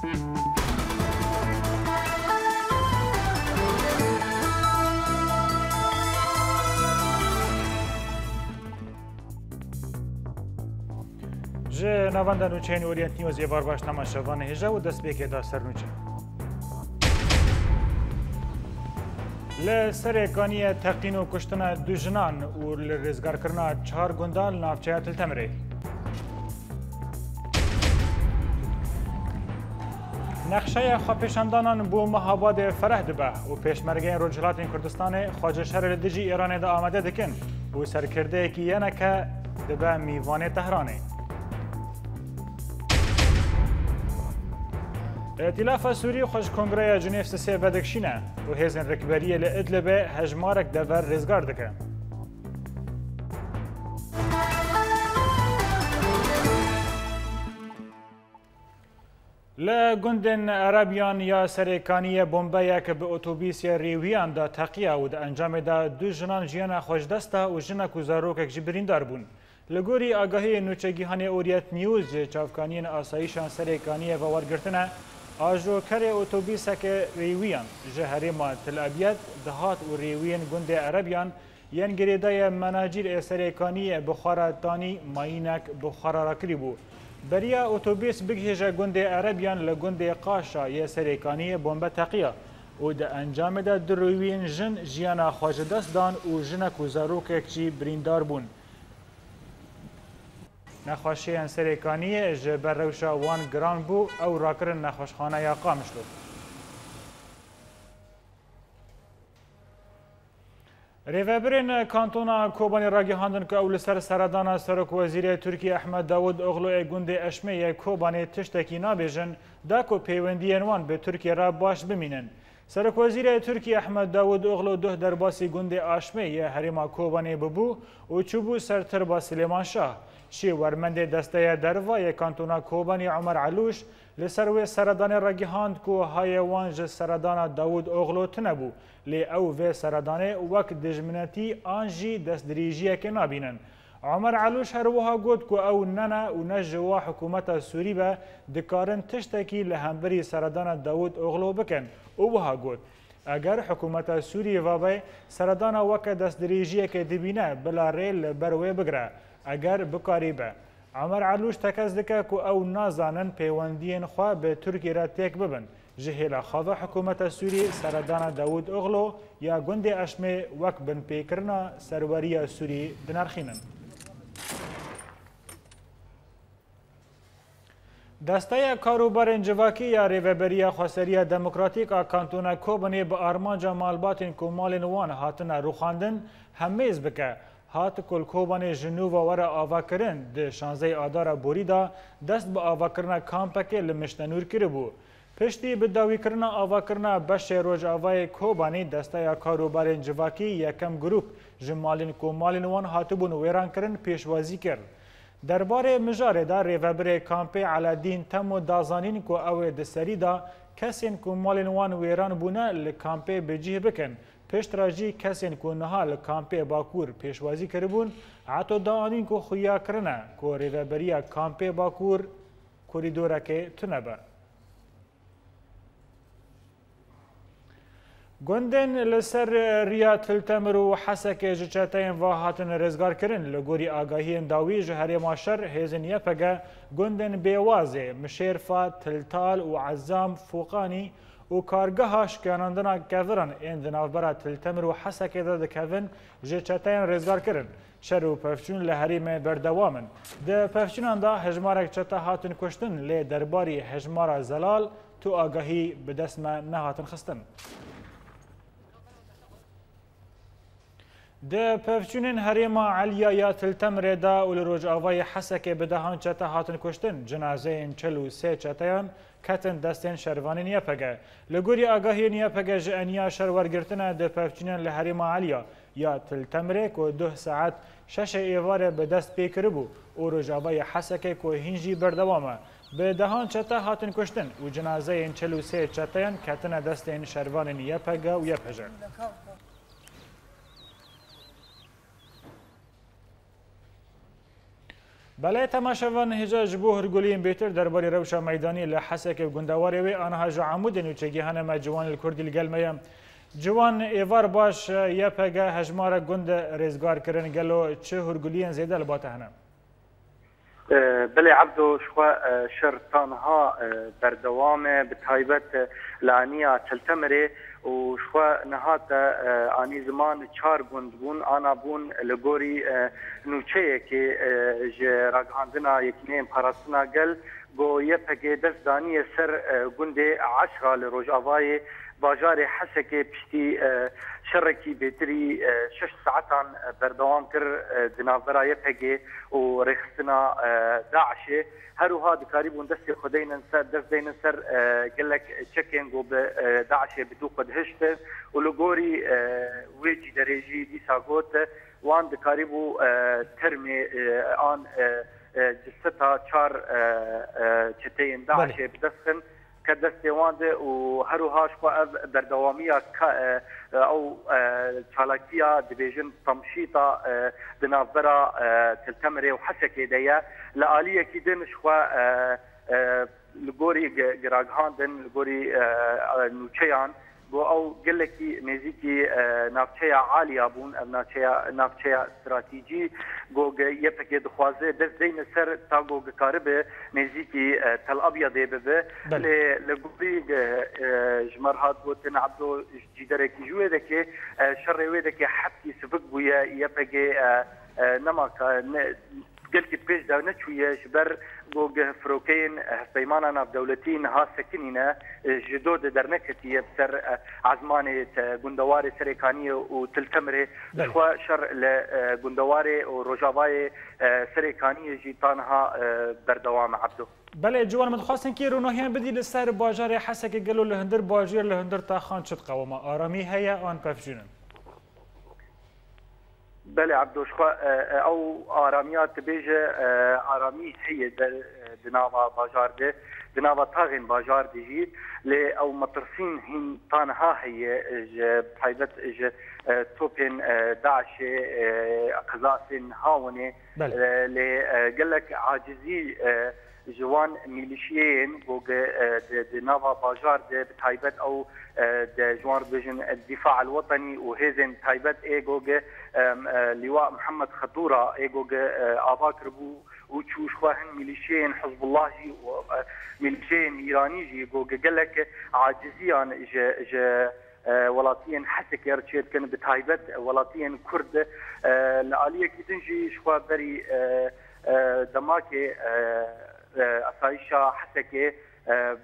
جه نوانده نوچین اوریت نیوز یه بار باش تماشاوانه هجه و دست بیکه دا سر نوچه لسر کانی تقین و کشتن دو جنان و لرزگار کرنا چهار گندان نافچه تلتمره نقشه خواپیشاندانان بو مهاباد فرح دبه و پیشمرگین رجلات کردستان خواجه شهر دجی ایران ده آمده دکن و سرکرده که ینکه دبه میوان تهرانه ائتلاف سوری خوش کنگره جنیف سسی بدکشینه و هیزن رکبریه لعدلبه هجمارک دور رزگار دکن له ګوندن عربیان یا سرکانی بمبه یک به اتوبیس ریویان دا تقیه و د انجام دا دو جنان جیان خوشدسته و جنه کوزاروک یک جبریندار بون لگوری آگاهی نوچگیهان اوریت نیوز جه چافکانین آسایشان سرکانی و ورگرتنه آجو کر اتوبیس که ریویان جهری ما تل ابید دهات و ریویان گوند عربیان یعن گریده مناجیر سرکانی بخارتانی ماینک بخارا را کری بود بریا اتوبیس بگهیجه گنده عربیان لگنده قاشا یه سریکانی بمب تقیه و د انجام ده دروین جن جیانا خواجدست دان و جنک و زاروکک چی بریندار بون. نخواشی انسریکانی جبر روشا وان گران بو او راکرن نخواشخانه یا قامشلو. Rêvebirin e, kantona Kobanê ragihandin ku ew li ser seredana Serok Wezîrê Tirkiye Ehmed Dawud Oğlu ê gundê Eşmeyê Kobanê tiştekî nabêjin da ku peywendiyên wan bi Tirkiye re baş bimînin. Serok Wezîrê Tirkiye Ehmed Dawud Oğlu duh derbasî gundê Aşmeyê herêma Kobanê bibû û çûbû ser tirba Silêman Şah. Şî wermendê desteye dervayê kantona Kobanê Emer Elûş لسر و سردان رگی هاند کو هایوان ج سردان داوود اوغلو تنبو لی او و سردان وک دجمنتی آنجی دست دریجیه که نابینن عمر علوش هر وها گوت کو او ننه و نجوا حکومت سوری به دکارن تشتکی لهمبری سردان داوود اوغلو بکن او وها گوت اگر حکومت سوریه وابه سردان وک دست دریجیه که دبینه بلا ریل بروه بگره اگر بکاری به ئەمەر علوش تەکەس دکە و ئەو نازانن پەیوەندیان خوا بە تورکی را تێک ببن ji hêla xava hikûmeta Sûrî seredana Dawud Oxlo ya gundê Eşmê wek bin pêkirina serweriya Sûrî dinarxînin. Desteya karûbarên civakî ya rêveberiya Xweseriya Demokratîk a Kantûna Kobanê bi armanca malbatên ku malên wan hatine rûxandin hemmêz bike. هات کلکوبان جنوب وره آوا کرن د 16 آدار بوریدا دست به آوا کرنا کامپک لمشتنور کړی بو پشتی به داوی کرنا آوا کرنا بش روج آوای کوبانی دسته یا کاروبار جواکی یکم گروپ جمالین کومالین وان هاتبون ویران کرن پیشوازی کرد. درباره مجاره دا ریوبر کامپ علادین تم و دازانین کو او د سری دا کسین کومالین وان ویران بونه لکامپ بجیه بکن. پێشتراژی کەسێن کۆنەها لە کامپێ باکوور پێشوازی کردبوون عاتۆ داوانین کۆ خویاکردە کۆڕێڤەبەریە کامپێ باکوور کۆریدۆرەکەی تونەبە. گوندن لەسەر ریاتلتەمر و حەسەکێ ji çeteyên va hatin rêzgarkirin li gorî agahiyên dawî ji herê maşer hêzin yepege gundên bêwazê, mişêrfa, tiltal û ezam foqanî و کارگاه شکیاناندنا کفران این دنابرا تلتمر و حسکی ده دکوین جه چتین رزگار کرن شر و پفچون لحریم بردوامن ده پفچونان ده هجمارک چتا هاتون کشتن لی درباری هجمار زلال تو آگاهی به دست ما نهاتن خستن د پفچونین هریما علیا یا تلتمر دا اول روج آوای حسکه به دهان چتا هاتن کشتن جنازه این چلو سه چتایان کتن دستین شروانی نیا پگه لگوری آگاهی نیا پگه جانیا شرورگرتنه ده پفچینن لحریم علیا یا تلتمره که ده ساعت شش ایواره به دست پی کربو او رجابای حسکه که هنجی بردوامه به دهان چته هاتن کشتن و جنازه این چلو سه چتهین کتن دستین شروانی نیا پگه و یا پجه بەڵێ تەماشەوان هێجاش بۆ هەرگولیم بێتر دەرباری ڕەوشە مەدانی لە حەسێکی و گونداوارەوەی ئەها ژعامودن و چێگی هەنەمە جوان لە کوردی لەگەلمەیە جوان ئێوار باش یە پەگە هەژمارە گوندە ڕێزگارکردن گەلۆ چ هەرگولیان زێدە لە باتە هەنە بلێ عبدو شەرتانها بەردەوامە بە تایبەت لانیا تەلتەمرێ و شو نهات آنی زمان چار گوند بون آنا بون لگوری نوچه که راگاندنا یکنه امپاراتونا گل گو یه پگه دست دانی سر گنده عشرا لروج آوای باجارê hesekê piştî şerekî bêtirî şeş saetan berdewam kir di navbera YPG û rêxistina Daişê heruha dikarîbûn destê xwedeynin ser dest deynin ser gelek çekên got bi Daişê bidû xwe dihiştin û li gorî wê cî derêjî dîsa got wan dikarîbû termê an جسدها چار چتين داعش بدسخن که دەستی وان و هەروهاش ev بەردەوامیە ئەو چالاکیە دەبێژن تەمشیتا دنابەرە تلتەمرێ و حەسەکێ دەیە لە عالیەکی دنشخوا لگۆری گراگهاندن لگۆری نوچەیان بۆ ئەو گەلێکی نێزییکی ناوچەیە عالیا بوون ئەم ناوچەیە استراتیژی گۆگە یەکێ دخوازێ دەستدەینە سەر تا گۆگەکارە بێ نێزییکی تەلعبیا دێ ببێ لە گوڵی ژمەر هاات بۆتن عبدۆ جیدەرێکی ژوێ دەکێ شەڕێ وێ دەکێ حەبتی سبک بووە یەپەگێ نەماکە گەلکی پێشدا نەچوویە ژبەر بۆ گەهفرۆکەین پەیمانانە دەولەتی نها سەکنینە ji دۆ دەرنەکەتیە سەر عزمانێ گوندەوارێ سەرێکانیە و تلتەمرێ خوا شەر لە گوندەوارێ و ڕۆژاوایێ سەرێکانیە ژی تانها بەردەوام عبدو. بەێ جوان منخواستن کی ڕۆنۆهیان بدی لە سەر باژارێ حەسەکە گەلو لە هەندر باژێر لە هەندر تا خان چت قەوەمە ئارامی هەیە ئەوان پەفژونن. بله عبدوش آه، آه، او آرامیات بیجه آه، آرامی هی دناوا باجار ده دناوا تاغین باجار دیجی لی او مترسین هین تانها هی ج توپین داعش قزاسین هاونه لی گلک عاجزی جوان ميليشيين بوغ دنافا باجار دي تايبت او جوان بيجن الدفاع الوطني وهيزن تايبت اي جوغ أه، لواء محمد خطوره ايجوج أه، آبا كربو وتشوش خواهن ميليشيين حزب الله أه، ميليشيين ايراني جي جوج قالك عاجزيان جا جا ولاتيان حتى كيرتشيت كان بتايبت ولاتيان كرد لاليه كيتنجي شخوا بري دماكي اسايشا حتى كي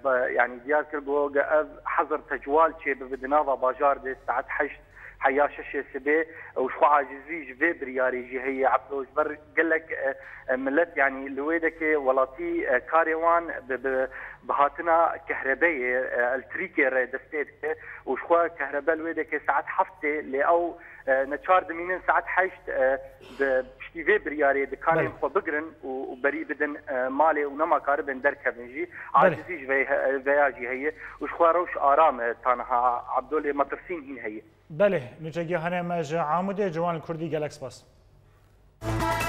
يعني ديار كربو حظر تجوال شي ببدناضه بجار دي ساعت حشت حيا شش سبي وشو عاجزي جبي برياري جي هي عبدو جبر قال لك آه، آه، ملت يعني لويدك ولاتي آه، كاريوان بهاتنا كهربائي التريكي دستيت وشو كهرباء لويدك ساعات حفتي لأو نچار دمینن ساعت حشت بشتیوه بریاری دکانین خو بگرن و بری بدن مالی و نما کاربن درکبن جی عاجزی جویا جی هیه وش خواروش آرام تانها عبدالله مطرسین هین هیه بله نوچگی هنه مج عامده جوان کردی گلکس باس Thank you.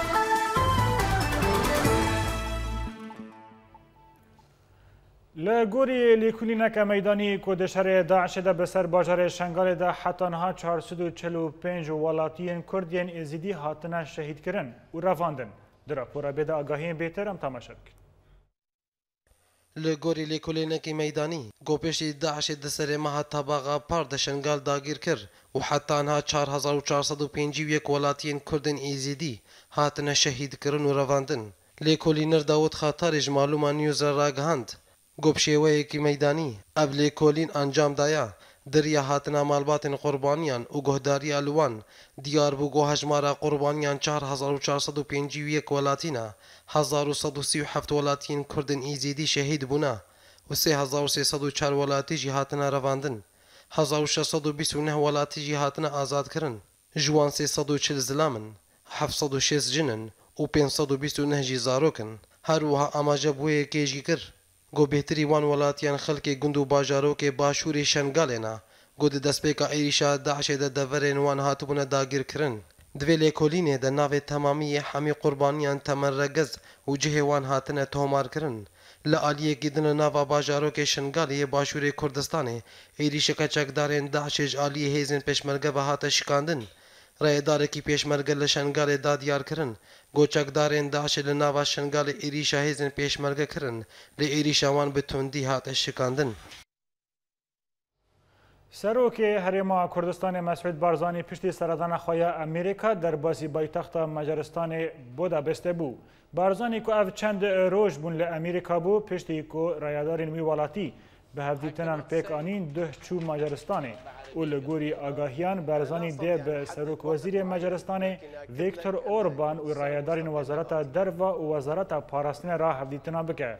لگوری لیکولینک میدانی کودشر داعش ده بسر باجر شنگال ده حتانها 445 والاتین کردین ازیدی هاتنه شهید کرن و رواندن. در اپورا بیده آگاهین بیتر هم تماشا بکن. لګوري لیکولینکی میدانی ګوپېشي داعش د سره مها تباغه پر د شنګال داگیر کړ او حتی نه 4451 ولاتین کردن ایزیدی هاتنه شهید کړن او رواندن لیکولینر داوود خاطر معلومه نیوز راګهاند گۆپشێوەیەکی مەدانی ئەب لێ کۆلین ئەنجامدایە دریا هاتنا مالباتن قوربانیان و گۆهداری ئەلوان دیار بوو گۆ هەژمارە قوربانیان 4450 وەک وڵاتینە 1970 وڵاتین کوردن ئیزیدی شەهید بوونە و 3304 وڵاتیژی هاتنە ڕەواندن 1629 وڵاتیژی هاتنە ئازادکردن جوان 340 زلامن 760 جنن و 529 ژی زارۆکن هەروەها ئاماژە بووەیە کێژی کرد گۆبێتری وان وڵاتیان خەڵکی گوند و باژارۆکێ باشووری شنگالێنا گود دەستپێکە عێریشا داعشێدە دەڤەرێن وان هاتبوونە داگیرکردن دوێ لێکۆلینێ دە ناوێت تەمامیە هەمی قوربانیان تەمەرەگەز و جهێوان هاتنە تۆمارکردن لە ئالیەکی دنە ناوا باژارۆکێ شنگالیە باشووری کوردستانێ عێریشەکە چەکدارێن داعشێژ ئالیە هێزن پێشمەرگە بە هاتە شکاندن Rayedarekî pêşmerge li şengalê dadiyar kirin. Goçekdarên Daişê li nava şengalê êrişa hêzên pêşmerge kirin. Li êrişa wan bi tundî hate şikandin. سەرۆکێ هەرێما کوردستانی مەسعود بارزانانی پشتی سەردانە خۆیە ئەمریکا دەرباسی بایتەختە مەجارستانی بۆ دەبستە بوو. بارزانانی کو ئەف چەند ڕۆژ بوون لە ئەمریکا بوو پشتی کۆ ڕایدارین وی وڵاتی به هفدیتنان پیکانین ده چو مجارستانه او لگوری آگاهیان برزانی ده به سروک وزیر مجارستان ویکتور اوربان و رایدارین وزارت دروا و وزارت پاراستین را هفدیتنان بکه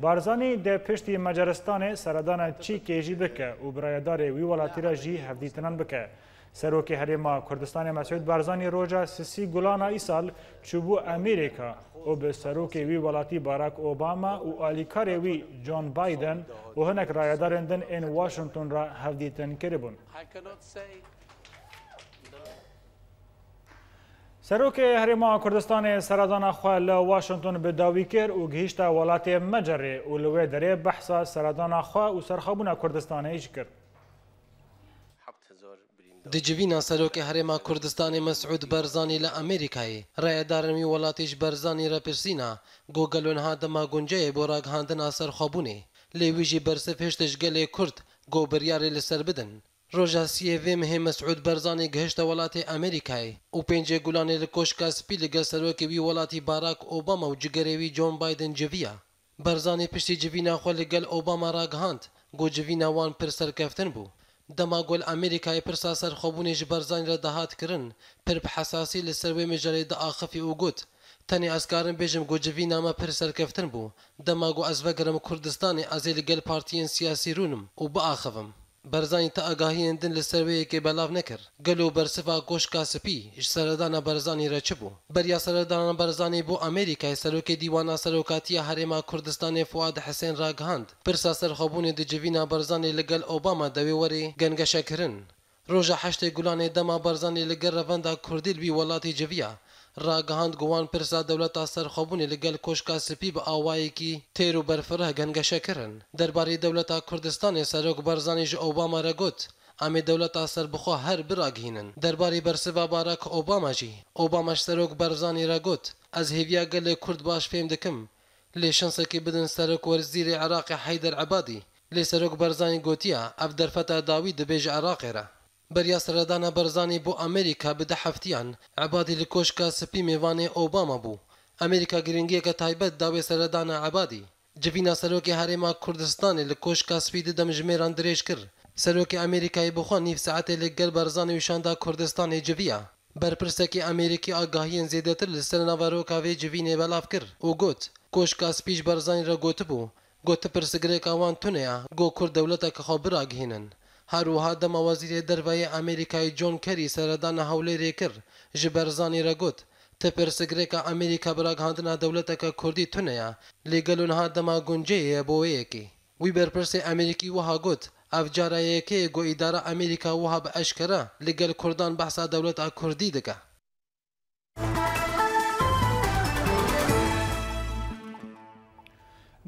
بارزانی د پشتی مجارستان سردان چی کیجی بکه و برایدار وی ولاتی را جی هفدیتنان بکه سروک هریما کردستان مسعود برزانی روژا سیسی گلانا ای سال چوبو امریکا او به سروک وی ولاتی باراک اوباما و آلیکار وی جان بایدن و هنک رایدارندن این واشنگتن را هفدیتن کربون. سروک هریما کردستان سرطان خو له واشنگتن به داوی کړ او گهشت ولات مجر او لوی درې بحثه سرطان خو او سرخبونه کردستان یې کړ د جوی ناسرو کې هرما کوردستان مسعود برزانی له امریکای رایدارمی ولاتیش برزانی را پرسینا گوگلون ها د ما گونجه بوراگ هاندن اثر خوبونه لیویجی برسه پشتش گله کرد گو بریاری لسر بدن روژا سیوی مه مسعود برزانی گهشت ولات امریکای او پنجه گولانی لکوشکا سپی لگه سروکی وی ولاتی باراک اوباما و جگریوی جون بایدن جویا برزانی پشتی جوینا خو لگل اوباما را گهاند گو جوینا وان پر سرکفتن بو دما گل ئەمریکای پرسا سەرخۆبوونی ji بەرزانیرە داهاتkirin پر bi حساسی li ser wê mejerê di axifî û got tenê ez karin bêjim ku civî nama pir serkeftin bû dema ku ez vegirim kurdistanê ez ê li gel partiyên siyasî rûnim û biaxivim برزانی تا ئەگاهیێندن لە سەروەیەکی بەلاو نەکرد گەل و بەرسفا گۆشکا سپی ئیش سەردانە بەرزانی ڕەچ بوو بەریا سەردانە بەرزانی بۆ ئەمریکای سەرۆکی دیوانە سەرۆکاتیە هەرێما کوردستانی فواد حسێن ڕاگەاند پرسا سەرخەبوونی دجیینا بەرزانی لەگەل ئۆباما دەوێ وەری گەنگەشەکردن ڕۆژە هەشتی گولانی دەما بەرزانی لەگەر ڕەڤەندا کوردیل بی وڵاتی جویە راگەهاند گووان پرسا دەوڵەت سەرخۆبوونی لەگەل کۆشکا سپی بە ئاوایەکی تێر و بەرفرە گەنگەشەکردن دەربارەی دەوڵەتە کوردستانی سەرۆک بەرزانیش ئۆباما رەگوت ئەمێ دەوڵەتا سەربخۆ هەر براگهینن دەرباری بەرسەبا باراک ئۆباماژی ئۆباماش سەرۆک بەرزانی رەگوت ئەس هێویا گەلێ کورد باش فێم دەکەم لێ شەنسەکی بدن سەرۆک وەرزیری عراقی حەیدەر عبادی لێ سەرۆک بەرزانی گوتیە ئەف دەرفەتە داوی دەبێژە عراقێرە بریا سەردانە بەرزانی بۆ ئەمریکا بدە هەفتیان عبادی لە کۆشکە سپی میوانێ ئۆباما بوو ئەمریکا گرنگیەکە تایبەت داوێ سەردانە عبادی جبینا سەرۆکی هەرێما کوردستانی لە کۆشکە سپی دەم ژمێران درێژ کرد سەرۆکی ئەمریکای بخوا نیف سعاتێ لەگەل بەرزانی وشاندا کوردستانی جویە بەرپرسێکی ئەمریکی ئاگاهیان زیدەتر لە سەر ناوەرۆکاوێ جوینێ بەلاف کرد و گوت کۆشکە سپیش بەرزانی ڕەگوت بوو گوتە پرسگرێک ئەوان تونەیە گۆ کورد دەولەتە کە خۆ براگهێنن هەروها دەمەوەزیرێ دەربەیە ئەمریکای جۆن کەری سەردانە هەولێرێ کرد ji بەرزانانی رەگوت تپێرسگرێکە ئەمریکا براگهاندنا دەولەتەکە کوردی تونەیە لێگەلونها دەما گونجەیە بۆ وەیەکی وی بەرپرسی ئەمریکی وەها گوت ئەفجارایەکەی گۆئیدارە ئەمریکا وها بە ئەشکرە لەگەل کوردان بەسا دەولەت ئا کوردی دەکە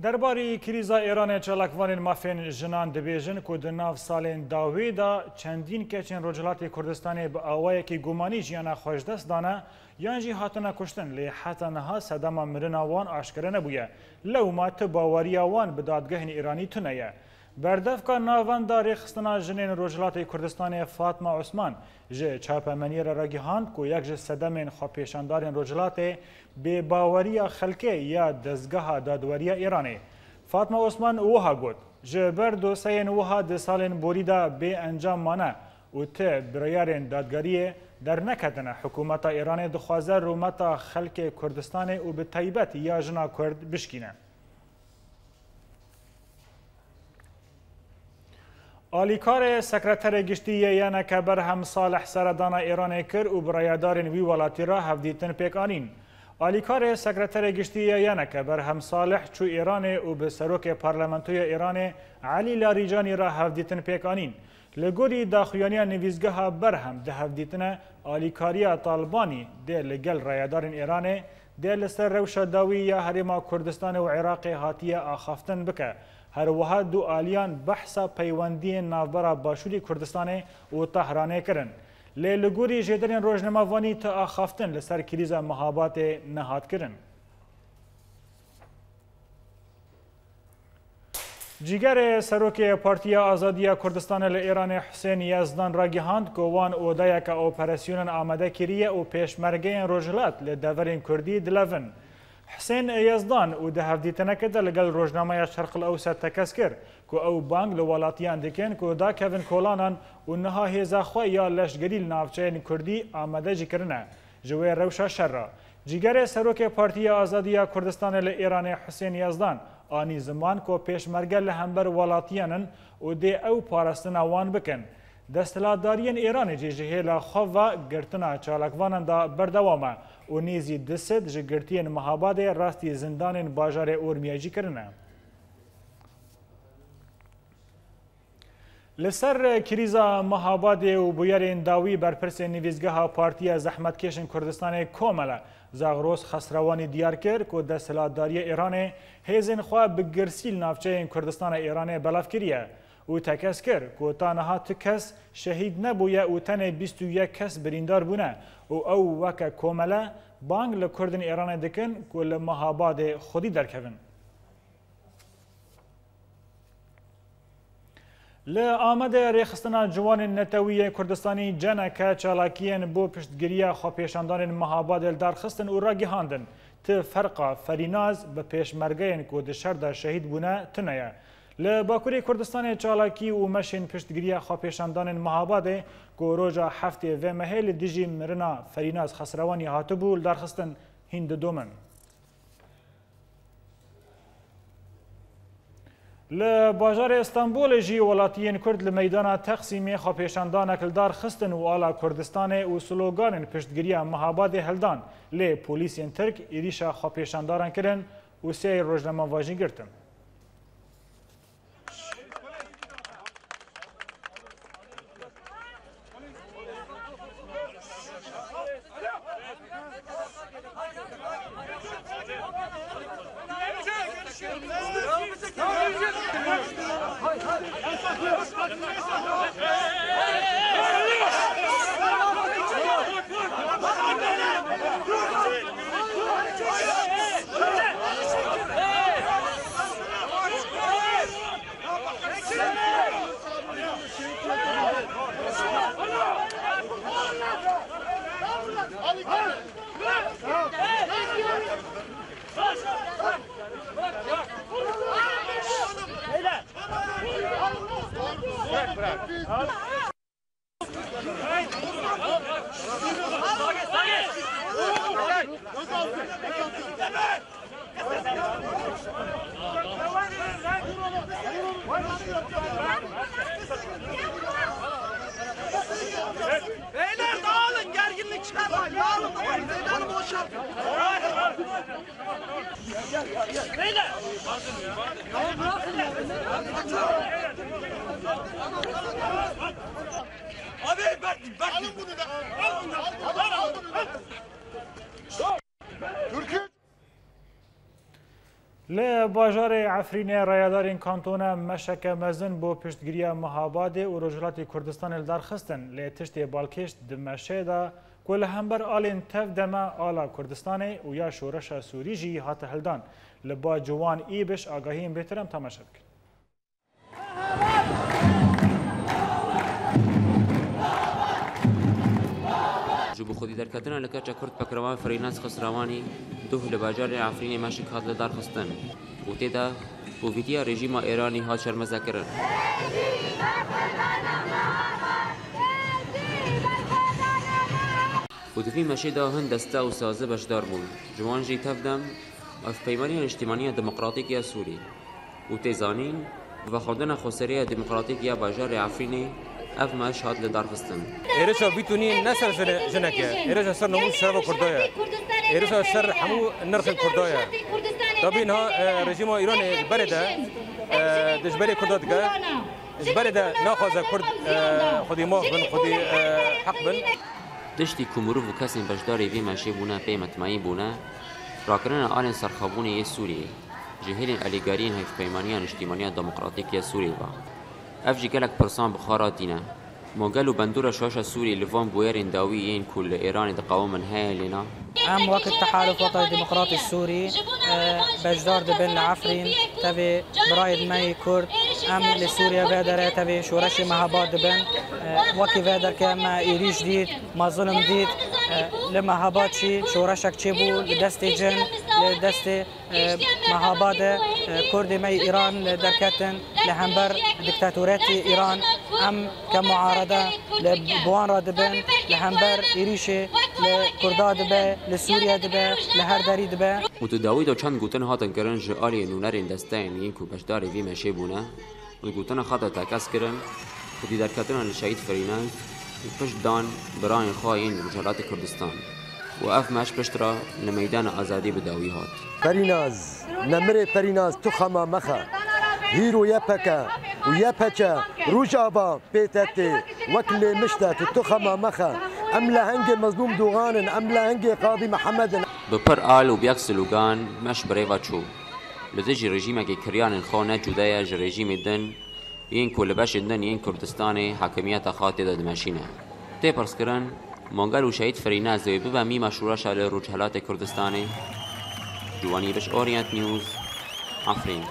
دەرباری کریزا ئێرانێ چالاکوانین مافێن ژنان دەبێژن کو دە ناو ساڵێن داوێدا چەندین کەچین ڕۆژلاتی کوردستانی بە ئاوایەکی گومانی ژیانە خۆشدەستدانە یانجی هاتنە کوشتن لێ حتەنەها سەداما مرناوان ئاشکرە نەبووە لەوماتە باواریاوان بەدادگەهن ئێرانی تونەیە. بردفکا ناوەندارێ خستنا ژنێن ڕۆژلاتی کوردستانی فاتما عوسمان ji çapemeniye re gihand ku yek ji sedemên xwepêşandarên Rojhilatê bêbaweriya xelkê ya dezgeha dadweriya Îranê. Fatma Osman wiha got ji ber doseyên wiha di salên borî de bê encam mane û ti biryarên dadgeriyê derneketine hikûmeta Îranê dixwaze rûmeta xelkê Kurdistanê û bi taybet ya jina Kurd bişkîne. آلیکار سکرتر گشتی یعنی که بر هم صالح سردان ایران کر و برایدارین وی ولاتی را هفدیتن پیک آنین. آلیکار سکرتر گشتی یعنی که بر هم صالح چو ایران و به سروک پارلمانتوی ایران علی لاریجانی را هفدیتن پیک آنین. لگوری داخویانی نویزگاه بر هم ده هفدیتن آلیکاری طالبانی ده لگل رایدارین ایران ده لسر روش داوی یا حریما کردستان و عراق حاتی آخافتن بکه. هروها دو آلیان بحثا پیوندی ناوبرا باشوری کردستان و تهرانه کرن. لی لگوری جدرین روزنماوانی تا آخافتن لسر کلیزا محابات نهاد کرن. جیگر سروک پارتیا آزادی کردستان ایران حسین یزدان را گهاند که وان اوده یک اپراسیون آمده کریه و پیشمرگه روجلات لدورین کردی دلون. حسین یزدان و ده هفدیتنەکە دە لەگەل ڕۆژنامەیە شەرقل ئەو سەر تەکەس کرد کو ئەو بانگ لە وڵاتیان دەکەن کو دا کەڤن کۆلانان و نەها هێزاخوا یا لەشگەری لە ناوچەیەنی کوردی ئامادەجیکردە ژوێ ڕەوشە شەرڕ جیگەرێ سەرۆکێ پارتیە ئازادیە کوردستانە لە ئێرانێ حسین یزدان ئانی زمان کۆ پێشمەرگە لە هەمبەر وڵاتیانن و دێ ئەو پاراستناوان بکەن. دەستلاداریên ئێرانê jê ji hêla xev ve girtina çalakvanan da berdewam e û nêzî diset ji girtiyên mehabadê rastî zindanên bajarê Ormiya jî kirine. Li ser krîza mehabadê û buyerên dawî berpirsên nivîzgeha Partiya zehmetkeşin Kurdistanê komele Zagroz xesrewanî diyar kir ku destladariya Îranê hêzên xwe bi girsîl navçeyên Kurdistana Îranê belevkiriye. او تکس کرد که تنها تکس شهید نبویه او تنه 21 کس بریندار بونه او او وک کومله بانگ لکردن ایران دکن که لمهاباد خودی درکوین لآمده ریخستنا جوان نتوی کردستانی جنک چالاکین بو پشتگیری خوپیشاندان مهاباد الدار خستن او را گیهاندن ت فرقا فریناز به پیشمرگین که دشر شهید بونه تنه ل باکوری کردستان چالاکی و مشین پشتگیری خواپیشاندان مهاباده کو روژا هفته و مهل دیجی مرنا فریناز خسروانی هاتبو درخستن هند دومن ل بازار استانبول جی ولاتیین کرد ل میدان تقسیم خواپیشاندان کلدار خستن و آلا کردستان و سلوگان پشتگیری مهاباده هلدان ل پلیسین ترک ایریشا خواپیشانداران کرن و سه روزنامه واژن گرتن bırak. Beyler dağılın gerginlik çıkarmayın. Dağılın. Dağılın. Beyler! Ya bırakın ya. Abi bak bak. Alın bunu da. Al bunu da. Al, al bunu da. Türk'ün له باجار عفرین رایدارین کانتون مشک مزن بو پشتگیری مهاباد و رجلات کردستان درخستن له تشت بالکشت دمشه ده کل همبر آلین تف دمه آلا کردستانه و یا شورش سوری جی هات هلدان لبا جوان ای بش آگاهیم بهترم تماشا بکن جو بخودی در کردن لکه چا کرد پکروان فریناس خسروانی دوه لباجار عفرین مشک هات لدار خستن و تیدا بوویتیا رژیم ایرانی هات شرمزه کرن و ماشي دا هندستا دسته و سازه بشدار بون جوان جي تفدم اف پیمانی اجتماعی دموکراتیکی سوري و تیزانین و خوردن خسری دموکراتیکی بازار عفرینی اف ماش هات لدارفستن ایرشا بیتونی نسر جنك ايرجا سر نموز شرف کردایا ايرجا سر حمو نرخ کردایا طبعا ها اه، رژیم ایران كردات دجبری اه، کردادگه جبرده ناخذ كرد اه، خدي ماف بن خودی حق بن دشتی کو مرو و کسین بشداری وی منشه بونه پی مطمعی بونه راکرن آلین سرخابونه یه سوریه جهلین الیگارین هیف پیمانی اجتماعی دموکراتیک یه سوریه با اف جی گلک پرسان بخارا دینه مۆگەل بندورة شاشة سوري سووری لڤۆن بۆ داويين كل إيراني تقاوم ئێرانی دەقاومن هەیە لێنا ئەم وەکت تەحالف وەتە دموکراتی سووری اه، بەشدار دەبن لە ئافرین تەبێ برایت مەی کورد ئەم لە سووریا بێدەرە تەبێ شوورەشی مەهاباد ما اه، وەکی ديت ما ظلم دیت لما دیت لە مەهاباتی تشيبو چێ جن لدستي مهابات اه، مەهابادە ماي إيران ئیران لهمبر لە إيران ام كمعارضه لبوان دبن لهمبر ایریشه لکردا دبه لسوریا دبه لهر داری دبه متداوی دو چند گوتن هاتن کرن جالی نونرین دستین یکو بشداری وی مشه بونه و گوتن خاطر تاکس کرن و دیدر کتن لشهید فرینان پشت دان براین خاين مجالات کردستان و اف مش پشترا لمیدان آزادی بداوی هات فریناز نمره فریناز تو خما مخه هيرو يابكا ويابكا رجابا بيتاتي وكلي مشتا التخمة مخا أملا هنجي مظلوم دوغان أملا هنجي قاضي محمد ببر آل و سلوغان مش بریوا تشو لده جی رژیمه که کریان خانه جدایه جی رژیم دن این کلبش دن این کردستان حاکمیت خاطی داد مشینه تی پرس کرن منگل و شهید فرینه از دوی ببمی مشوره شل روجهلات کردستانی جوانی بش اوریانت نیوز آفرین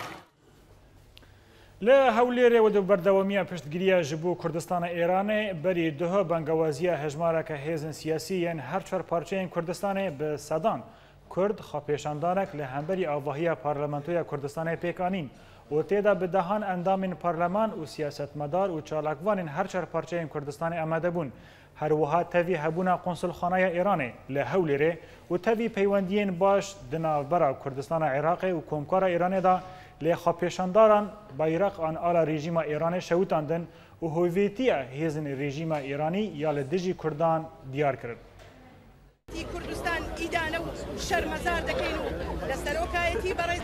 لە هەولێرەوە دە بەردەوامیە پشتگیریە ji بۆ کوردستانە ئێرانێ بەری دهە بەنگەوازیە هەژمارەکە هێزن سیاسی یەن هەرچەر پارچەیەن کوردستانێ بە سەدان کورد خەپێشاندانێک لە هەمبەری ئاڤاهیە پارلەمەنتۆیە کوردستانی پێکانین و تێدا بە دەهان ئەندامین پەرلەمان و سیاستمەدار و چالاکوانین هەرچەر پارچەیەن کوردستانی ئەمەدەبوون. هەروەها تەوی هەبوونا قۆنسلخانایە ئێرانێ لە هەولێرێ و تەوی پەیوەندیین باش دناوبەرە کوردستانە عێراقی و کۆمکارە ئێرانێدا، لی خاپیشانداران بایرق آن آلا رژیم ایران شوتاندن و هویتیه هیزن رژیم ایرانی یا لدجی کردان دیار کرد. کوردستان ئیدانە و شەرمەزار دەکەین و لەسەرۆکایەتی بەڕێز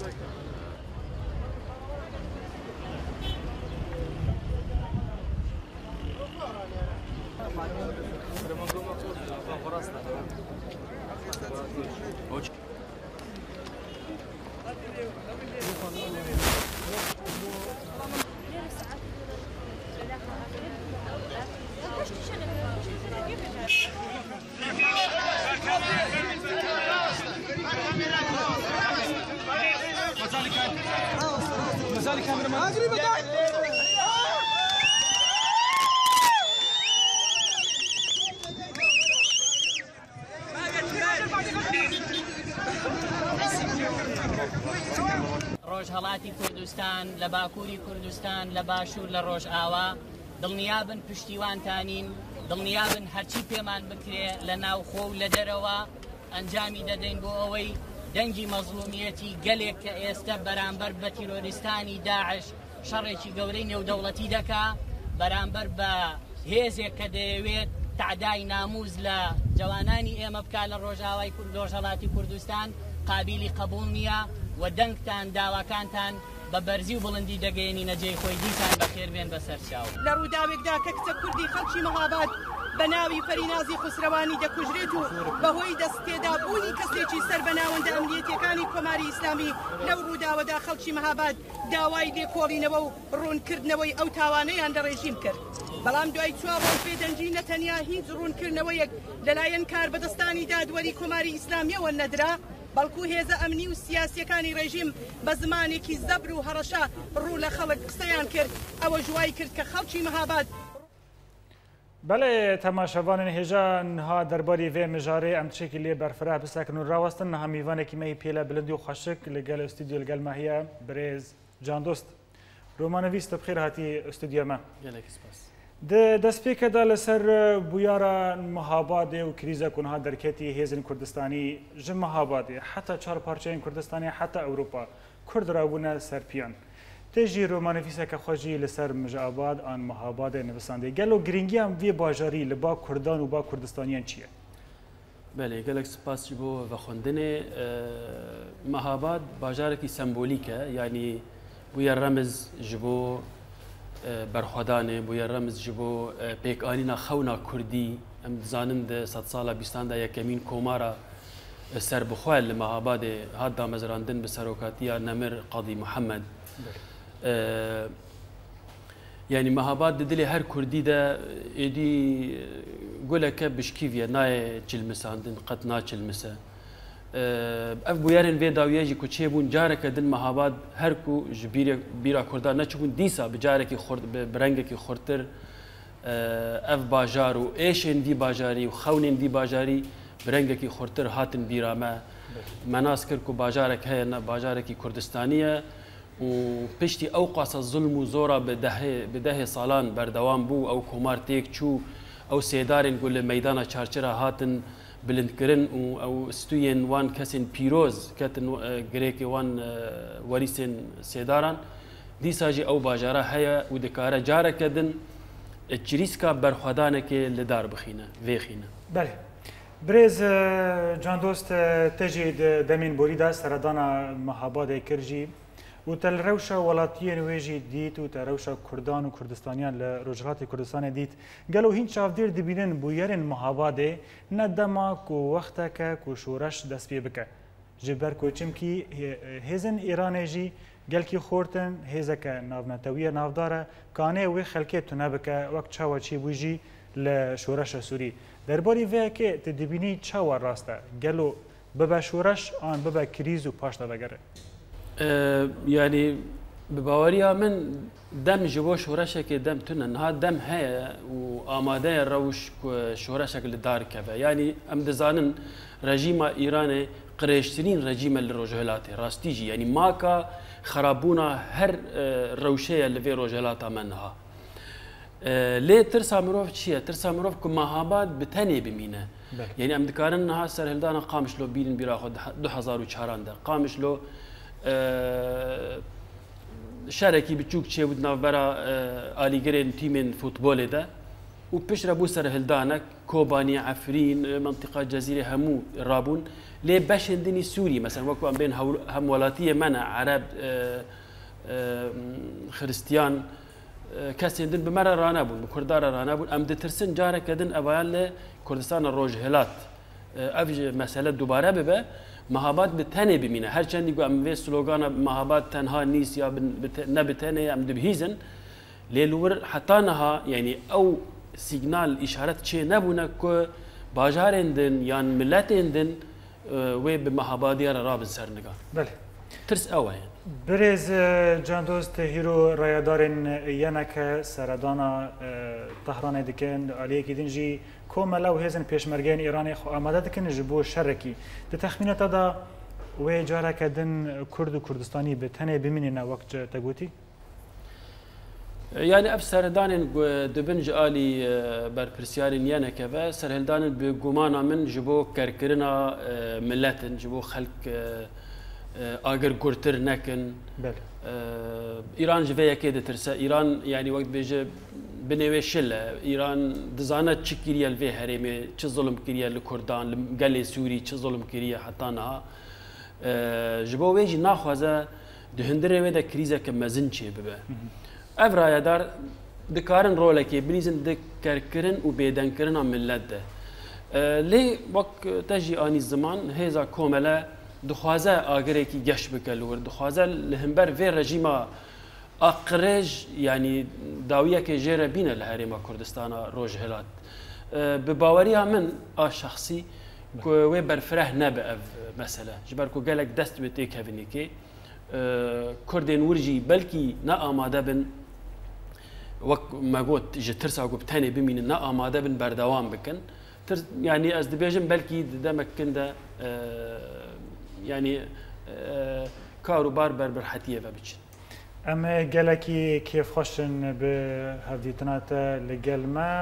Thank you. مازال كاميرمان اجري بداي ڕۆژهڵاتی کوردستان لە باکووری کوردستان لە باشوور لە ڕۆژ ئاوا دڵنیابن پشتیوانتانین دڵنیابن هەرچی پێمان بکرێ لە ناوخۆ و لە دەرەوە ئەنجامی دەدەین بۆ ئەوەی دەنگی مەزلومیەتی گەلێک کە ئێستا بەرامبەر بە تیرۆریستانی داعش شەڕێکی گەورەی نێودەوڵەتی دەکا بەرامبەر بە هێزێک کە دەیەوێت تعدای ناموز لە جوانانی ئێمە بکە لە ڕۆژاوای کوردۆژەڵاتی کوردستان قابلی قبول نییە و دەنگتان داواکانتان بە بەرزی و بڵندی دەگەێنی نەجێ خۆی دیسان بەخێربێن بەسەر چاو لە ڕووداوێکدا کە کچە کوردی خەڵکی مەهاباد بە ناوی فەرینازی خسرەوانی دەکوژرێت و بەهۆی دەستێدا بوونی کەسێکی سەر بە ناوەندە ئەمنیەتەکانی کۆماری ئیسلامی لەو ڕووداوەدا خەڵکی مەهاباد داوای لێکۆڵینەوە و ڕوونکردنەوەی ئەو تاوانەیان لە ڕێژیم کرد. بەڵام دوای چوارڕۆ پێدەنجی نەتەنیا هیچ ڕوونکردنەوەیەک لەلایەن کار بەدەستانی دادوەری کۆماری ئیسلامیەوە نەدرا بەڵکو هێزە ئەمنی و سیاسەکانی ڕێژیم بە زمانێکی زەبر و هەڕەشا ڕوو لە خەڵک قسەیان کرد ئەوە ژوای کرد کە خەڵکی مەهاباد بله تماشاوان هجا نها درباری و مجاره امچه که لیه برفره بسکن و راوستن نها میوانه که مهی پیله بلندی و خشک لگل استودیو لگل ماهیه بریز جان دوست رومانویست بخیر هاتی استودیو ما گلک سپاس د دسپیکه د لسر بویاره مهاباد او کریزه کنها درکتی هیزن کردستانی جم مهاباد حتی چهار پارچه کردستانی حتی اروپا کرد راونه سرپیان تجی رومانفیسه که خواجی لسر مجاباد آن مهاباد نویسنده گلو گرینگی هم وی باجاری لبا کردان و با کردستانیان چیه؟ بله گلک سپاس جی بو و خوندن مهاباد باجارکی سمبولیکه یعنی بویا رمز جبو برخودانه بویا رمز جبو پیکانینا خونا کردی ام زانم ده صد سالا بیستان ده یکمین کومارا سر بخوال مهاباد هاد دا مزراندن به سروکاتیا نمر قاضی محمد بله. یعنی مەهاباد دلی هەر کوردی دە ئێدی گولەکە بشکیە نایە چلمساندن قەت ناچلمسە ئەف بویارن بێ داویێژی کوچێ بوون جارەکە دن مەهاباد هەرکو ji بیرا کوردان نەچبوون دیسا بجارێکی برەنگێکی خورتر ئەف باژار و ئێشێن دی باژاری و خەونێن دی باژاری برەنگێکی خورتر هاتن بیرامە مەناس کرد و باژارێک هەیە باژارێکی کوردستانیە و پشتی ئەو قاسە زلم و زۆرە بە دەهێ ساڵان بەردەوام بوو ئەو کۆمار تێک چوو ئەو سێدارن گو لە مەدانە چارچرا هاتن بلندکردن و ئەو ستویان وان کەسین پیرۆز کەتن گرێکی وان وەریسێن سێداران دیساژی ئەو باژارە هەیە و دکارە جارەکەدن چریسکا بەرخوادانێکی لەدار بخینە وێخینە بەێ. برێز جاندۆست تەژی دەمین بۆریدا سەردانا مەهابادێک کردژی و تل روشا ولاتیان ویجی دیت و تل روشا کردان و کردستانیان لروجهات کردستان دیت گلو هین چاف دیر دبینن بویرن محاباده ندما کو وقتا که کو شورش دست پی بکه جبر کوچم کی هزن ایران جی گل کی خورتن هزه که ناونتویه نافداره کانه وی خلکه تونه بکه وقت چاوا چی بویجی لشورش سوری درباری وی که تدبینی چاوا راسته گلو ببه شورش آن ببه کریز و پاشتا بگره ینی بە باوەریە من دەم ji بۆ شۆرەشێکی دەم تونە نها دەم هەیە و ئامادەیە ڕەوش شۆرەشێک لە دارکەوە ینی ئەم دەزانن ڕژیمە ئیرانێ قرێشترین ڕژیمە لە ڕۆژهلاتی ڕاستیژی ینی ماکە خراپبوونا هەر ڕەوشەیە لەوێ ڕۆژهلاتا منها. لێ ترسا مرۆڤ چییە؟ ترسا مرۆڤ کو ماهاباد بتەنێ بمینە. یعنی ئەم دکارن نها سەرهلدانە قامشلۆ بیرن بیراخۆ 2014 قامشلۆ بچوک آه، شارێکی بچووک چێبوو آه، آلیگرین تیم فوتبال ده و پش ربو پشرە بوو کوبانی عفرین آه، منطقه جزیره همو رابون لی ڕابوون دنی سوری مثلا وقتی آن بین هم ولاتی منە عرب خرستیان کسی دن رانه بود مکردار رانه بود ام دترسن جاره کدن اول کردستان کوردستانە هلات ئەوژ مسئله دوباره ببە محبت به تنه ببینه هر چندی گویم وی سلوگان محبت تنها نیست یا نه به تنه ام دبهیزن لیلور حتی نها یعنی او سیگنال اشارت چه نبونه که باجار اندن یا ملت اندن وی به محبادی را رابن سر نگاه بله ترس اوه یعنی برز جان دوست هیرو رایدارن ینک سردانا تهران دکن علیه کدین جی کۆمەلا و هێزن پێشمەرگیانی ئێرانی خۆ ئامادە دەکەن ژ بۆ شەرەکی دە تەخمینەتەدا وێ جارەکە دن کورد و کوردستانی بە تەنێ بمینێنە وەک تەگوتی یعنی ئەف سەردانن دبن ji ئالی بەرپرسیارین یەنەکەە سەرهێدانن بە گومانە من ji بۆ کەرکردنا ملەتن ji بۆ خەک ئاگر گورتر نەکن ئیران ji vê yekê ditirse ئیران یعنی وەک بێژە بنوێشە لە ئیران دزانە چی کریە لەێ هەرێمێ چ زڵم کریە لە کوردان گەلێ سووری چ زڵم کریە حتانها ji bo wê jî naxwaze di hindirê wê de krîzeke mezin çê bibe. Ev rayedar dikarin rolekê bilîzin di kerkirin û bêdenkirina millet de. Lê wek te jî anî ziman hêza komele dixwaze agirekî geş bike li wir dixwaze li hinber vê rejîma اقرج يعني داويه كي جير بينا الهريمه كردستان روج هلات اه، بباوريا من اه شخصي كوي برفره نبا مثلا جبركو قالك دست بتي كافينيكي كردين ورجي بلكي نا اماده بن وك ما قلت جترسا ترسا قلت تاني بمين نا اماده بن بردوام بكن يعني از دبيجن بلكي دمك كندا يعني آه كارو اه، بار بربر حتيه بابتشن ئەمە گەلێکی کێفخۆشن بە هەڤیتناتە لە گەلمە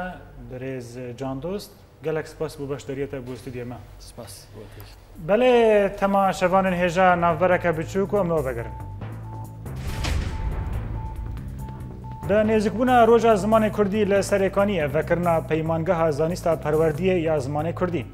درێز جاندۆست گەلک سپاس بوو بەش دەریێتە بۆ ستودیێمە سپاس بەڵێ تەماشەوانن هێژە ناوبەرەکە بچووک و ئەمەوە بەگەرن. نێزیکبووە ڕۆژە زمانی کوردی لە سەرەکانی ئەڤەکردنا پەیمانگەها زانیستا پەروەردیە یا زمانی کوردی.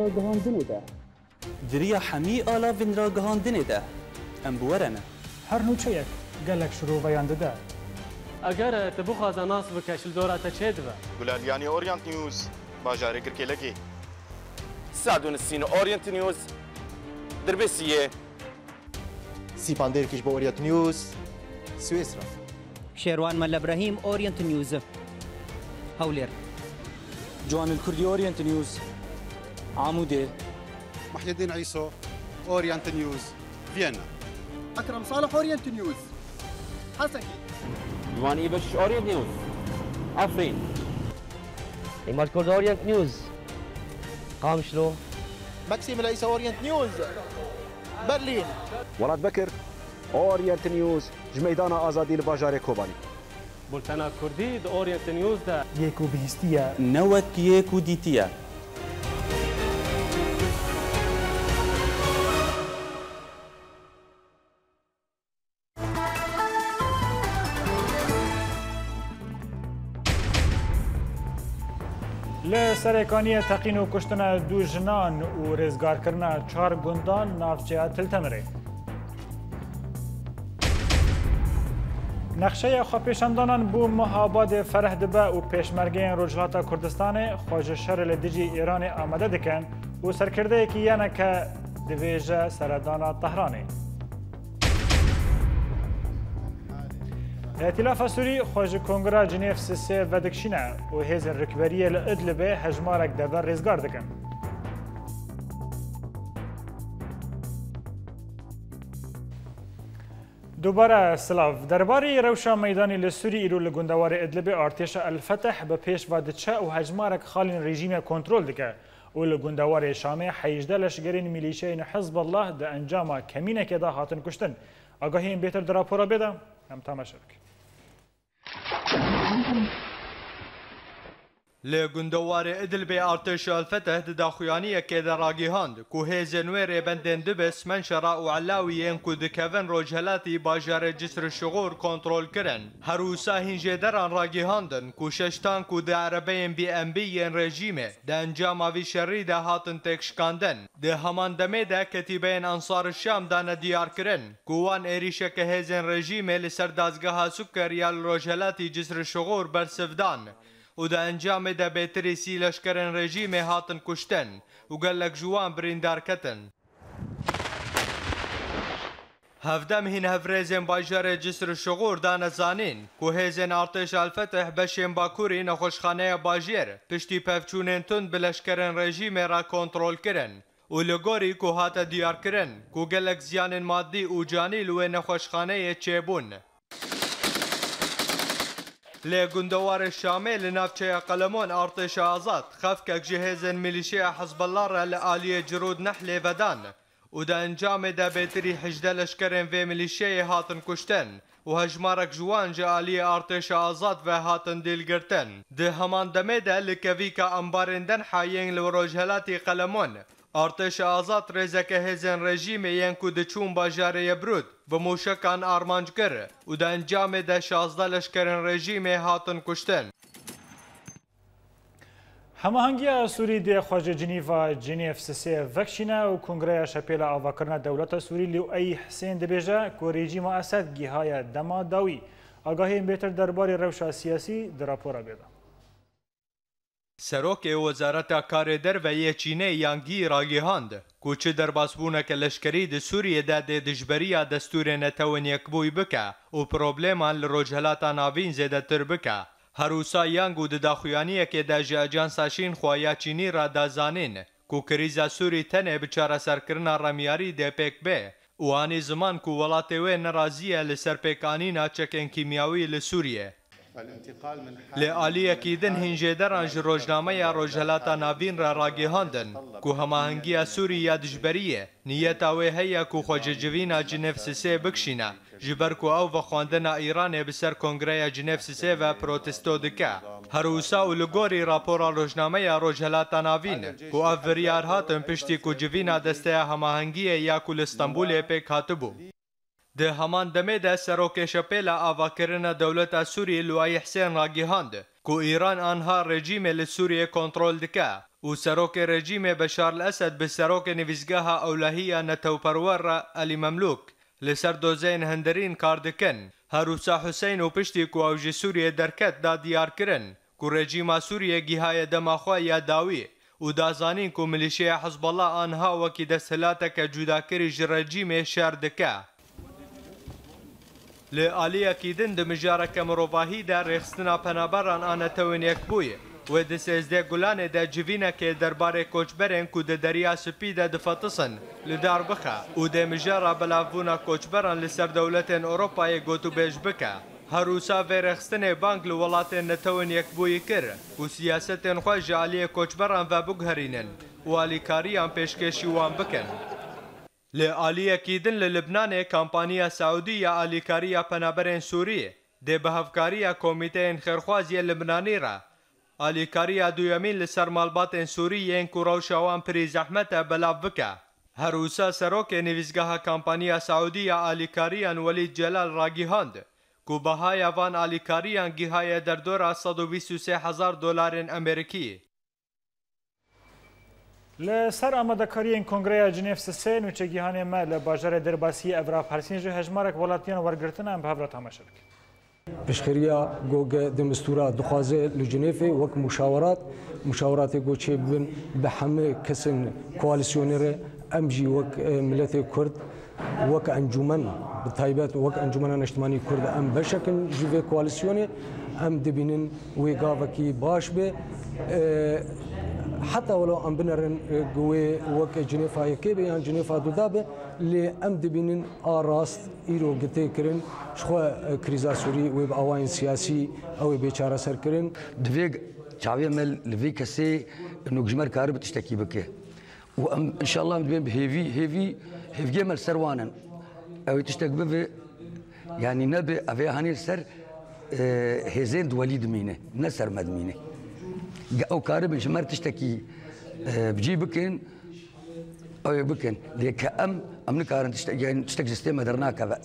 را گهاندنه ده دریا همی آلا وین را گهاندنه ده ام بورنه هر نوچه یک گلک شروع ویانده ده اگر تبو خوازا ناس بکش دورا تا چه دو گلالیانی اورینت نیوز باجاری کرکی سادون سین اورینت نیوز دربسیه سیپاندر کش با اورینت نیوز سویسرا شيروان مال ابراهيم اورينت نيوز هولير جوان الكردي اورينت نيوز عمودي محي الدين عيسو اورينت نيوز فيينا اكرم صالح اورينت نيوز حسكي ديوان ايبش اورينت نيوز عفرين ايمال كورد اورينت نيوز قام شلو ماكسيم العيسى اورينت نيوز برلين ولاد بكر اورينت نيوز جميدانا ازادي لباجاري كوباني بولتانا كردي اورينت نيوز دا يكو بهستيا نوت يكو ديتيا سرکانی تقین و کشتن دو جنان و رزگار کردن چهار گندان نافچه تلتمره نقشه خواپیشاندانان بو مهاباد فرح دبه و پیشمرگین رجهات کردستان خواج شر لدیجی ایران آمده دکن و سرکرده یکی یعنی که دویجه سردان تهرانه هتلاف سوری خوژ کنگرا جنیف سسه ودکشینه و هیزن رکبریه لعدلبه هجمارک دبر رزگار دکن. دوباره سلاف درباره روشا میدانی لسوری ایرو لگندوار ادلب ارتش الفتح به پیش و دچه و هجمارک خالین رژیم کنترل دکه و لگندوار شامه حیجده لشگرین میلیشه حزب الله ده انجام کمینه که ده هاتن کشتن آگاهی این بهتر در راپورا بدم هم تماشا بکن hombre. لی گندوار ادل به ارتش الفتح د داخویانی که در راگیهاند که هیزن و ریبندن دبس من شرا و علاویین که دکوین روجهلاتی باجار جسر شغور کنترول کرن هروسا هینجه دران راگیهاندن که ششتان که ده عربین بی ام بی ین رژیمه ده انجام آوی شری ده هاتن تکشکاندن ده همان دمه ده کتیبین انصار الشام دانه دیار کرن که وان ایریشه که هیزن رژیمه لسر دازگاه سکر یا روجهلاتی جسر شغور برسفدان و د ئەنجامێ دەبێتریسی لەشکەرن ڕێژیمێ هاتن کوشتن و گەلەک جوان بریندارکەتن. هەفتەم هین هەفرێزێن باژارێ جسر شغور دانەزانین و هێزێن ئارتێش ئەلفەتەح بەشێن باکووری نەخۆشخانەیە باژێر پشتی پەفچوونێن تون بلەشکەرن ڕێژیمێرا کۆنتترۆل کرن. و li gorî ku hate diyarkirin ku gelek ziyanên maddî û canî li wê nexweşxaneyê çêbûn. لجندوار الشامي لنافشة قلمون ارتش أزات خفكك جهاز ميليشيا حزب الله لآلية جرود نحلي فدان ودا انجام ده بيتري حجدة لشكرين في ميليشيا هاتن كشتن وهجمارك جوان جالي ارتش آزاد و هاتن ديل گرتن ده همان دمه ده لكويكا انبارندن حاين لوروجهلاتي قلمون Artêşa Azad rêzeke hêzên rejîmê yên ku diçûn bajarê Yebrûd bi moşekan armanc kir û e. di encamê de şazda leşkerên rejîmê hatin kuştin. Hemahangiya Sûrî dê xwaja Cinîva Cinîv sisê vekşîne û Kongreya Şepêla Avakirina Dewleta Sûrî lê ey Hüseyin dibêje ku rejîma Esed gîhaya dema dawî. Agahiyên bêtir derbarê rewşa siyasî di rapora bêda. Serokê Wezareta Karê Derveyê Çînê yangî ragihandı. Ku çi derbasbûneke leşkerî di Sûriyê de dê dijberiya destûrê netewên yekbûyî bike û probleman li rojhelata navîn zêdetir bike. Herusa yang û di daxuyaniyekê de ji Ajansa Şîn xwaya Çînî ra dazanîn ku krîza Sûrî tenê bi çareserkirina remyarî dê pêk bê û anî ziman ku welatê wê nerazî ye li ser pêkanîna çekên kîmyawî li Sûriyê. لی آلیه کیدن هنجیدران جی روجنامه یا روجهلاتا ناوین را راگیهاندن کو هماهنگی سوری یا دجبریه نیتا وی هیا کو خوججوینا جنف سسه بکشینا جبر کو او وخواندنا ایران بسر کنگره جنف سسه و پروتستو دکه هروسا و لگوری راپورا روجنامه یا روجهلاتا ناوین کو افریار هاتن پشتی کو جوینا دسته هماهنگی یا کل استنبول پیک هاتبو د همان دمه د سروکشپلا اواکرنا دولت سوریه لوای حسین راگیهاند کو ایران آنها رژیم لسوریه کنترل دکا و سروک رژیم بشار الاسد به سروک نویزگاه اولهیه نتوپرور علی مملوک لسر دوزین هندرین کار دکن هروسا حسین و پشتی کو اوج سوریه درکت دا دیار کرن کو رژیم سوریه گیهای دماخوا یا داوی و دازانین کو ملیشیا حزب الله آنها وکی دسهلاتک جداکری رژیم شر دکه لی آلیەکی دن دە مژارەکە مرۆڤاهیدا ڕێخستنا پەنابەران ئانەتەوێنێک بووە. وێ دە سێزدێ گولانێ دە جوینەکێ دەربارێ کۆچبەرێن کو دە دەریا سپیدە دفەتسن لە داربخە و دێمژارە بەلاوبوونا کۆچبەران لەسەر دەولەتێن ئۆرۆپایە گۆتوبێژ بکە. هەروسا ڤێرەخستنێ بانک لە وڵاتێن نەتەون یەکبووی کرد و سیاستێن خۆی ژالیە کۆچبەران بە بگهرینن والیکاریان پێشکێشی وان بکەن. لی آلیه کیدن لی لبنانه کمپانیا سعودی یا آلیکاریا پنابرین سوریه دی بهفکاریا کمیته این خیرخوازی لبنانی را آلیکاریا دویمین لسر مالباتین سوریه این کروشوان پری زحمت بلاب بکه هروسا سروک نویزگاه کمپانیا سعودی یا آلیکاریان ولید جلال را گیهاند کو بهای وان آلیکاریان گیهای در دور 123 هزار دلار امریکی ل سر آماده کاری این کنگره جنیف سه نوچه گیهان ما ل باجر درباسی افرا پرسین جو هجمارک ولاتیان ورگرتن هم به هفرات همشرک پشخریا گوگ دمستورا دخوازه لجنیف وک مشاورات مشاورات گوچه بن به همه کسن کوالیسیونر امجی وک ملت کرد وک انجمن بتایبات وک انجمن اجتماعی کرد ام بشکن جوی کوالیسیونه ام دبینن وی گاوکی باش به حتى ولو ام بنرن جوي آه، وك جنيفا يكيبي يعني جنيفا دودابه اللي ام دبينن اراست ايرو جتيكرن شخو آه، كريزا سوري ويب اوان سياسي او بيشاره سركرن دفيق چاوي مل لفي كسي انه جمر كارب تشتكي بك ام ان شاء الله مدبين بهيفي هيفي هيفي مال سروانن او تشتكي بفي يعني نبي افي هاني سر آه، هزين دوليد مينه نسر مدمينه أقارب الجمار تشتكي بجي بكن أو بكن دي كأم أم نكارن تشتكي يعني تشتكي سيستم درناك بقى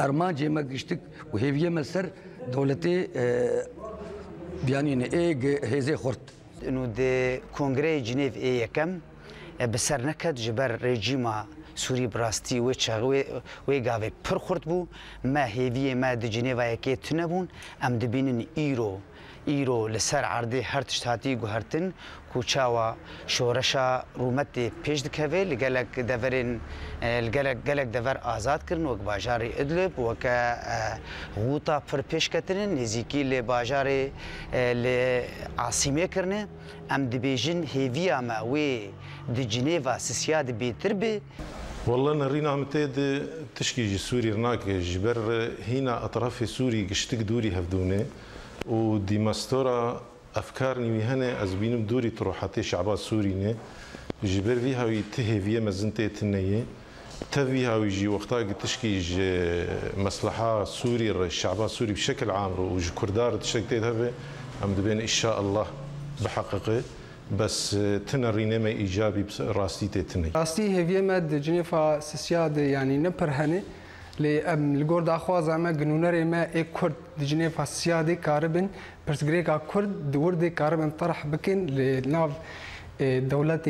أرمان جي ما تشتك وهي في مسر دولتي يعني إيه هيزي خورت إنه دي كونغري جنيف إيه كم بسر نکد جبر رژیم سوری براستی و چغوی و گاوی پر خورد بو ما هیوی ما د جنیوا یکی تنبون ام دبینن ایرو ایرو لسر عرضه هر تشتاتی گوهرتن و شورشا رومت پیش دکه دکوه لگلک دورین لگلک گلک دور آزاد کردن و باجار ادلب و وک غوطا پر پیش کتن نزیکی ل باجار ل عاصمه کردن ام دبیجن هیویا ماوی دجنه و سیاد بیتر بی والله نرينا متاد تشكي سوري هناك جبر هنا اطراف سوري قشتك دوري هفدونه و دیماستورا افکار نیوی هنه از بینم دوری تروحاتی شعبا سوری نه جبر وی ويتهي تهویه مزنته تنیه تذي هاوي يجي وقتها تشكي مصلحة سوري الشعب السوري بشكل عام وج كردار تشكي هذا عم دبين إن شاء الله بحققه بس تنرينا ما إيجابي راستي تتني راستي هي ما جنيفا سسياد يعني نبرهني لی ام لگور داخوازا ما گنونر ما ای کرد دیجنه فاسیا دی کاربن پرسگری کا کرد دور دی کاربن طرح بکن لی ناو دولت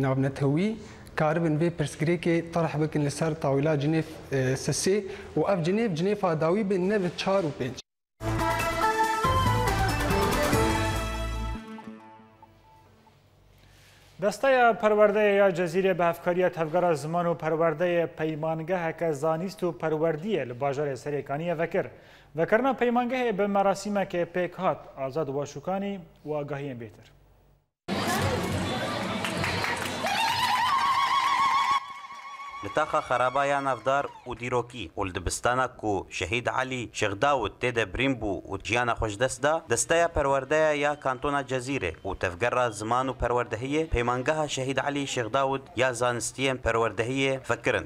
ناو نتوی کاربن به پرسگری کې طرح بکن لسر طاوله جنیف سسی او اف جنیف جنیف داوی به نو 4 و 5 دەستای پەروەردەیە یا جەزیرە بە هەفکاریە هەفگەرە زمان و پەروەردەیە پەیمانگەهەکە زانیست و پەروەردیە لە باژارێ سەرێکانیە بەکر بەکردنا پەیمانگەهەیە بە مەراسیمەکە پێک هات ئازاد وەشوکانی و ئاگاهیان بێتر. لتاخا خرابا یا نفدار او دیروکی و دبستانه کو شهید علی شغدا و تید بریمبو او جیان خوش دست دا دسته پرورده یا کانتونا جزیره او تفگر زمان و پروردهی پیمانگاه شهید علی شغداود یا زانستیم پروردهی فکرن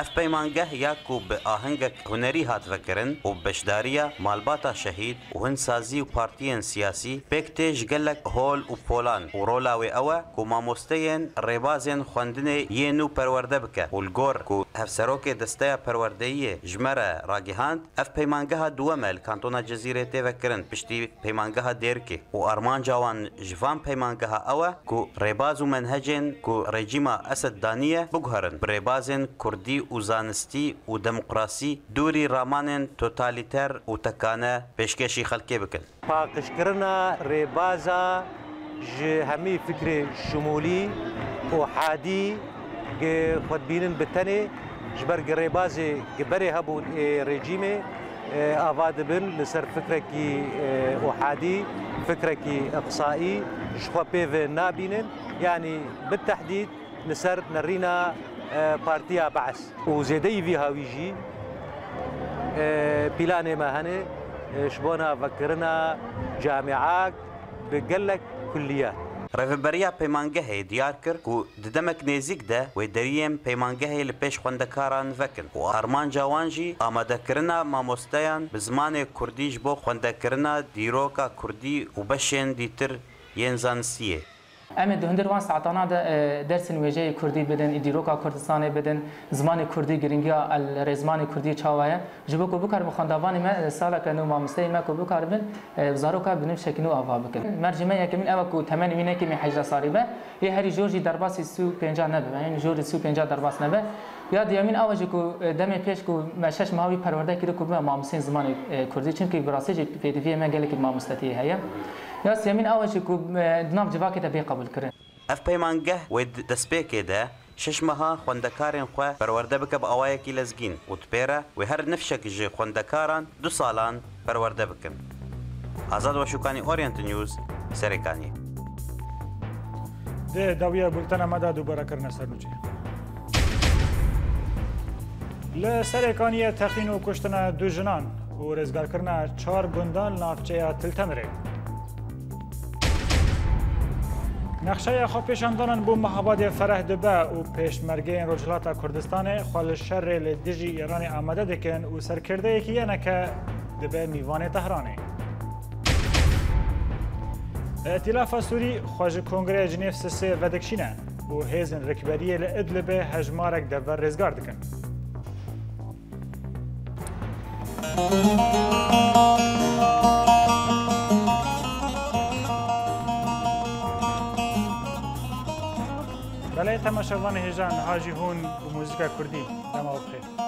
اف پیمانگه یاکو به آهنگک هنری هات وکرن و بشداریا مالباتا شهید و هنسازی و پارتیین سیاسی پکتیج گلک هول و پولان و رولاوی اوه کو ماموستین ریبازین خوندنه یه نو پرورده بکه و الگور کو هفسروک دسته پروردهی جمره راگیهاند اف پیمانگه دوامل کانتونا جزیره تی وکرن پشتی پیمانگه دیرکی و ارمان جوان جوان پیمانگه اوه کو ریباز و منهجین کو رژیم اسد دانیه بگهرن ریبازین کردی و زانستی و دموکراسی دوری رامان توتالیتر و تکانه پیشکشی خلکی بکن پاکشکرنا ریبازا جه همی فکر شمولی و حادی بینن بتنه جبر ریبازی گبره هبون رژیمه آواد بن لسر فكركي أحادي فكركي إقصائي جخوا پیوه نابینن يعني بالتحديد لسر نرينا پارتیا بعث و زیدەی وی هاویژی پیلانێ مە هەنێ ش بۆ ناڤەکردە جامیعاک بگەلک کولیات Reveberiya Pêmangehê diyar kir ku di demek nêzik de wê deriyên pêmangehê li pêş xwendekaran vekin û armanca wan jî amadekirina mamosteyan bi zimanê Kurdî ji bo xwendekirina dîroka Kurdî û beşên dîtir yên zanisiyê. ام ده هندر وان ساعتانا درس نویجه کردی بدن ایدیروکا کردستان بدن زمان کردی گرینگی الرزمان کردی چاوایه جبو کو بکر مخندوان ما سالا کنو ما مستی ما کو بکر بن زاروکا بنم شکنو آوا بکن مرجمه یکمین اوا کو تمن وینه کی می حجره ساریبه یه هری جورجی درباسی سو پنجا نبه یعنی جورجی سو پنجا درباس نبه یا دیامین اوا کو دم پیش کو مشش ماوی پرورده کی کو ما مسین زمان کردی چونکی براسی پیدوی ما گله کی ما مستتی هيا یاسمین ئەوە کو دناو جیواکێتە بێ قبولکردن ئەف پەیمانگەه وێ دەستپێکێدا شش مەها خوندەکارên xwe perwerde bike bi awayekî lezgîn û tpêre wê her nifşekî ji xwendekaran du salan perwerde bikin. Azad weşûkanî Orient News serêkanî. Dê dawiya bultena me da dubara kirine ser nûcê. Li serêkaniye texîn û kuştina du jinan û rêzgarkirina çar gundan navçeya Tiltemirê نقشه خو پیشاندانن بو محبت فره دبه و این رجلات کردستان خوال شر لدجی ایران آمده دکن و سرکرده یکی نکه دبه میوان تهرانه اعتلاف سوری خواج کنگره جنیف سسه ودکشینه و هیزن رکبریه به هجمارک دبر رزگار دکن تماشاوان هیجان حاجی هون به موزیک کردی دما بخیر